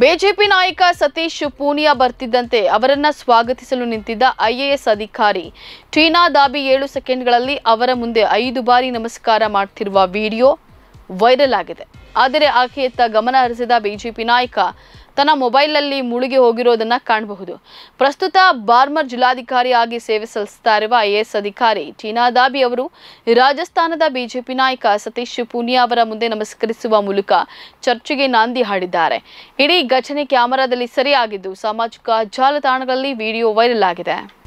BJP ನಾಯಕ ಸತೀಶ್ ಪೂನಿಯಾ ಬರ್ತಿದ್ದಂತೆ ಅವರನ್ನ ಸ್ವಾಗತಿಸಲು ನಿಂತಿದ್ದ ಐಎಎಸ್ ಅಧಿಕಾರಿ. ಟೀನಾ ದಾಬಿ ಏಳು ಸೆಕೆಂಡ್ಗಳಲ್ಲಿ ಅವರ ಮುಂದೆ ಐದು ಬಾರಿ ನಮಸ್ಕಾರ ಮಾಡ್ತಿರುವ ವಿಡಿಯೋ ವೈರಲ್ ಆಗಿದೆ. ಆದರೆ ಆಕೆಯತ್ತ ಗಮನ ಹರಿಸಿದ ಬಿಜೆಪಿ ನಾಯಕ ತನ್ನ ಮೊಬೈಲ್ನಲ್ಲಿ ಮುಳುಗಿ ಹೋಗಿರೋದನ್ನ ಕಾಣಬಹುದು. ಪ್ರಸ್ತುತ ಬಾರ್ಮರ್ ಜಿಲ್ಲಾಧಿಕಾರಿಯಾಗಿ ಸೇವೆ ಸಲ್ಲಿಸ್ತಾ ಇರುವ ಐಎಎಸ್ ಅಧಿಕಾರಿ ಟೀನಾ ದಾಬಿ ಅವರು ರಾಜಸ್ಥಾನದ ಬಿಜೆಪಿ ನಾಯಕ ಸತೀಶ್ ಪೂನಿಯಾ ಅವರ ಮುಂದೆ ನಮಸ್ಕರಿಸುವ ಮೂಲಕ ಚರ್ಚೆಗೆ ನಾಂದಿ ಹಾಡಿದ್ದಾರೆ. ಇಡೀ ಘಟನೆ ಕ್ಯಾಮೆರಾದಲ್ಲಿ ಸರಿಯಾಗಿದ್ದು ಸಾಮಾಜಿಕ ಜಾಲತಾಣಗಳಲ್ಲಿ ವಿಡಿಯೋ ವೈರಲ್ ಆಗಿದೆ.